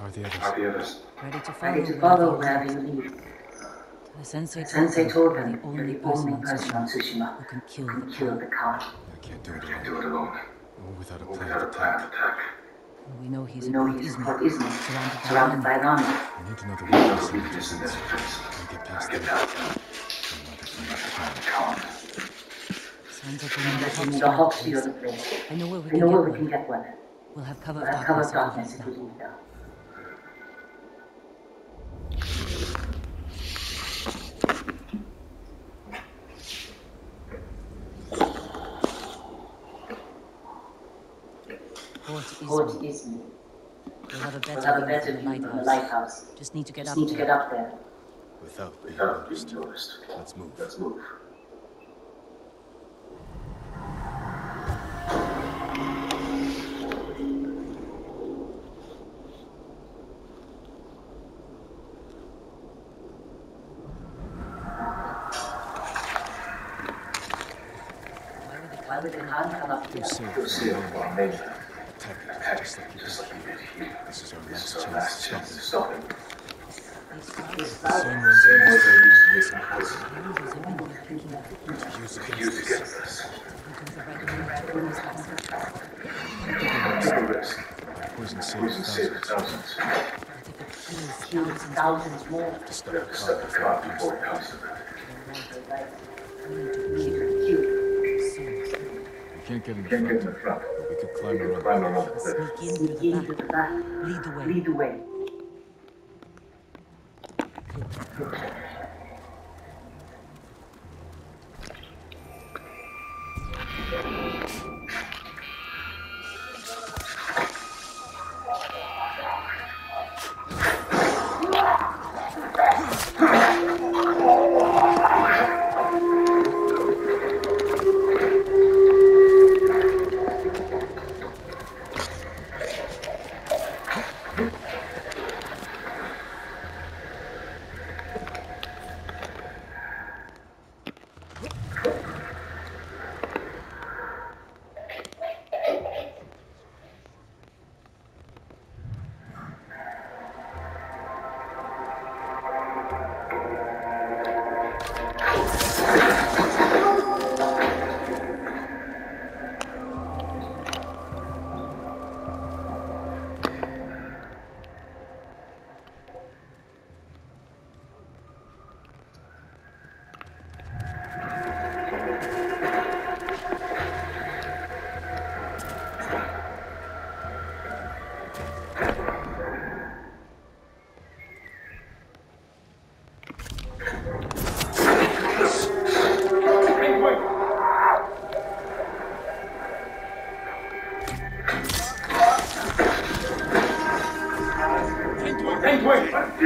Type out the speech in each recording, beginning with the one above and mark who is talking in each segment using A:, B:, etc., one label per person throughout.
A: Are the others?
B: Are the others?
C: Ready to follow,
D: Ready to follow
C: wherever
D: wherever
C: you
D: you
C: lead.
D: lead.
C: The sensei told
D: Sensei told them
C: the
D: you're
C: only
D: the
C: person
D: only
C: on
D: person on
C: Tsushima
D: Tsushima
C: who can kill
D: who
C: the
D: can kill the Khan.
A: I can't do it
B: Can't
A: alone.
B: do it alone.
A: Or without a
B: Or
A: plan
B: without a
A: of attack.
B: attack.
C: We know he's
D: We
C: in
D: know he's in
C: Izumi,
D: Port Izumi,
C: surrounded by
D: surrounded by an army.
A: We need to know the weakness
B: the
A: the
B: weakness in
A: defense.
B: this.
A: And get past
B: I get
A: it.
B: past it.
A: And not defeat the
B: Khan.
C: Sounds like
D: And
C: we're
D: that
C: in
D: in
C: the
D: the
C: Hawks
D: Hawksy
C: place.
D: place.
C: I know where we
D: We
C: can
D: know
C: get
D: where we
C: one.
D: can get one.
C: We'll have cover
D: We'll
C: of
D: have
C: darkness if we
D: darkness if
C: leave now.
D: Leave now.
C: Port
D: Port
C: Izumi.
D: Izumi.
C: We'll have a
D: We'll
C: better
D: have a
C: view
D: better
C: from the
D: view from the
C: lighthouse.
D: lighthouse.
C: Just need to get
D: Just
C: up
D: need to get
C: there.
D: up there
A: Without being
B: Without
A: noticed.
B: being noticed.
A: Let's move.
B: Let's move.
C: Why would the
D: Why Khan come up here?
A: You're safe.
B: You're safe for our mainland.
A: Attack it,
B: Attack
A: just like you
B: just
A: did.
B: like you did here.
A: This is our
B: This
A: last chance to stop
B: stop him.
C: These
D: This
C: flowers,
A: them.
D: flower
A: Same ones that used to
B: used to
A: listen.
B: listen.
C: flowers everyone is picking up.
A: To use against
B: against
A: us.
B: us.
C: Because the red moon to bring us back.
B: Take a risk.
A: Poison
B: Poison
A: saves
B: saved
A: thousands.
B: thousands.
C: But if it kills
D: kills
C: thousands,
D: thousands more.
A: To stop
B: We
A: the
B: have to stop the
A: car before
B: before it comes to that.
A: Can't get in the
B: We can't get in
A: front,
B: the front.
A: we could climb
B: can
A: around.
B: climb around the cliff.
C: Sneak in through
D: into
C: the
D: the
C: back.
D: back.
C: Lead the way.
D: Lead the way.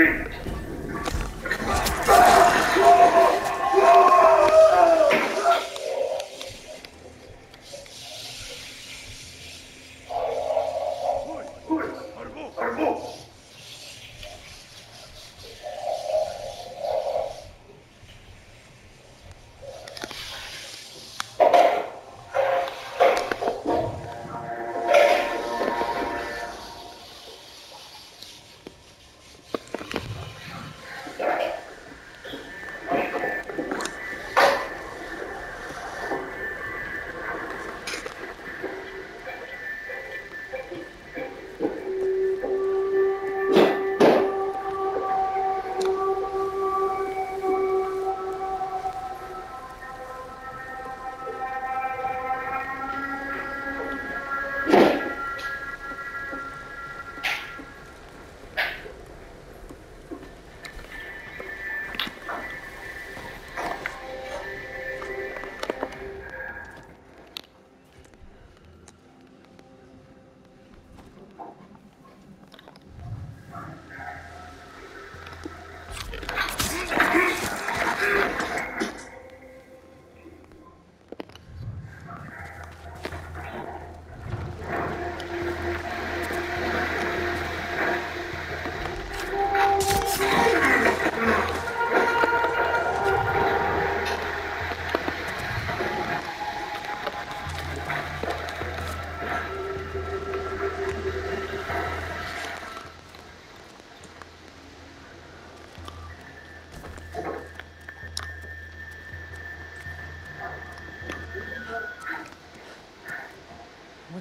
D: Arbo! Arbo!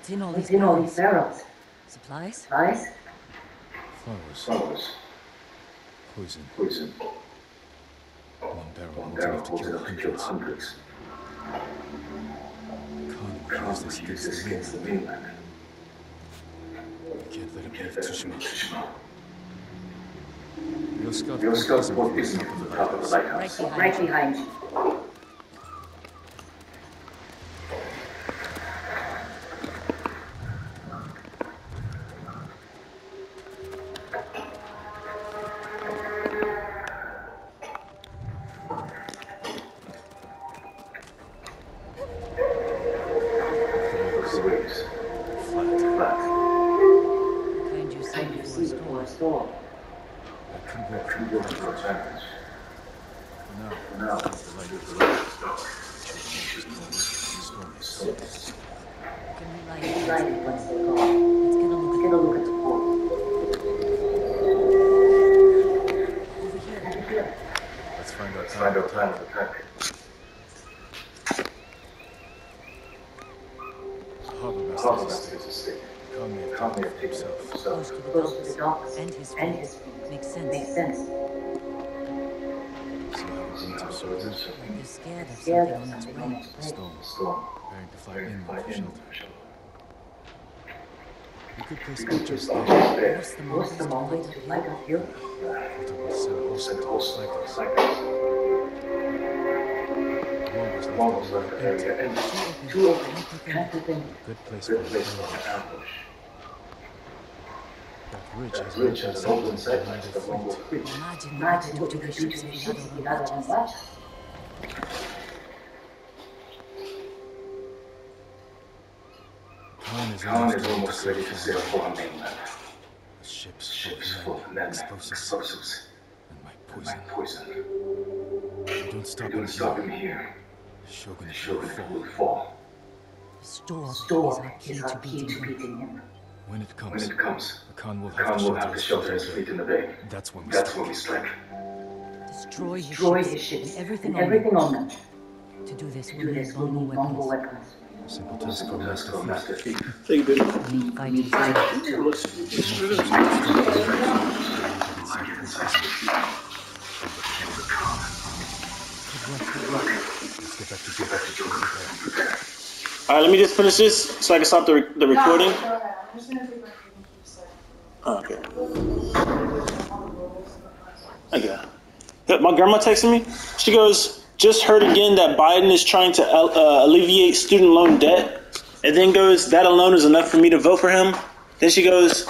C: What's in all
D: What's
C: these
D: in all these
C: barrels?
D: barrels?
C: Supplies?
D: Supplies?
A: Flowers.
B: Flowers.
A: Poison.
B: Poison.
A: One barrel
B: One
A: holds
B: barrel
A: enough to
B: holds
A: kill
B: enough to kill
A: hundreds.
B: hundreds.
A: Khan will
B: Khan
A: use
B: will
A: this
B: use this
A: against the
B: against the
A: mainland.
B: mainland.
A: We can't let him
B: Can't
A: leave
B: let him
A: Tsushima.
B: leave Tsushima.
A: Your scout
B: Your
A: point
B: scout
A: isn't
B: point
A: the
B: isn't
A: top of
B: the
A: the
B: top of the
A: lighthouse.
B: lighthouse.
C: Right
D: Right behind you.
B: Dark.
A: stormy.
B: So,
C: Can we light
D: It's
C: it?
D: lighted once they're gone.
C: Let's get a look
D: Let's get a look at the port.
C: over here.
D: Over here.
A: Let's find out
B: let's find out plan of attack.
A: Harbor
B: The
A: master
B: harbor
A: is
B: master is asleep.
A: Khan may have
B: Khan may
A: taken
B: have
A: it
B: taken it
A: himself.
C: Close to the
D: Close to the
C: docks.
D: docks.
C: And his
D: And
C: fleet. Makes sense.
D: Makes sense.
A: So how we going to observe
B: Observe
A: him?
C: They're scared of
D: Scared
C: something
D: of
C: on its
D: something on
C: way.
D: its way.
B: Storm. Storm.
A: Preparing to fly
B: Preparing to fly
A: inland for
B: in
A: shelter.
B: for shelter.
A: We could place
B: We could
A: archers
B: just
A: there.
C: What's the
D: What's the
C: Mongols
D: moment
C: to
D: to
C: light
D: light
C: up
D: up
C: here?
D: here?
A: What about Sarah Olsen
B: Send
A: to
B: horse
A: like
B: like
A: us?
B: like this.
A: The Mongols
B: The
A: left
B: Mongols
A: the
B: left the
A: area
B: area
A: empty.
B: empty.
D: Too. Can't defend.
A: Good place for
B: Good place for
A: an
B: an
A: ambush.
B: Ambush.
A: That ridge
B: That
A: has
B: ridge
A: an
B: has
A: open
B: an open
A: sight
B: sight
A: behind
B: to
A: the
B: the Mongol
A: fleet.
B: fleet.
C: Imagine what we
D: Imagine
C: could
D: what
C: do
D: we
C: to
D: could
C: the ships
D: the
C: if we
D: ships
C: had
D: if we
C: our
D: had
C: own
D: our own
C: watches.
D: watches.
A: Khan is
B: Khan is
A: almost
B: almost ready to sail for our mainland.
A: The ships,
B: Ships
A: full
B: full
A: of
B: of
A: men,
B: men,
A: explosives,
B: explosives,
A: and my
B: and my
A: poison.
B: poison.
A: We don't stop
B: We
A: him
B: don't stop
A: here.
B: him here.
A: The Shogun
B: The
A: will
B: Shogun
A: fall.
B: will fall.
C: The storm,
D: Storm
C: is our key
D: is
C: to
D: our key
C: beating him.
D: beating him.
A: When it
B: When
A: comes,
B: it comes,
A: the Khan will have
B: Khan
A: to
B: will
A: shelter
B: have to
A: his
B: shelter
A: fleet
B: his
A: in
B: fleet
A: the
B: in the bay.
A: bay. That's when we
B: That's
A: strike.
B: when we strike.
C: Destroy his
D: Destroy
C: ships
D: his ships
C: and everything
D: and
C: on
D: everything
C: them.
D: on them.
C: To do this,
D: To
C: we need
D: this,
C: Mongol weapons.
D: weapons.
A: Simple task for
B: Simple
A: a
B: task
A: master
B: master
A: thief.
B: thief.
E: You
C: need fighting
D: Need
C: spirit.
D: fighting
E: Here, let's let's do this.
B: Like inside the fleet.
C: Good work, good work.
A: Let's get back to Japan and prepare.
E: All right, let me just finish this so I can stop the, re- the recording.
F: I'm just gonna take my
E: okay. Okay. My grandma texted me. She goes, "Just heard again that Biden is trying to uh, alleviate student loan debt," and then goes, "That alone is enough for me to vote for him." Then she goes,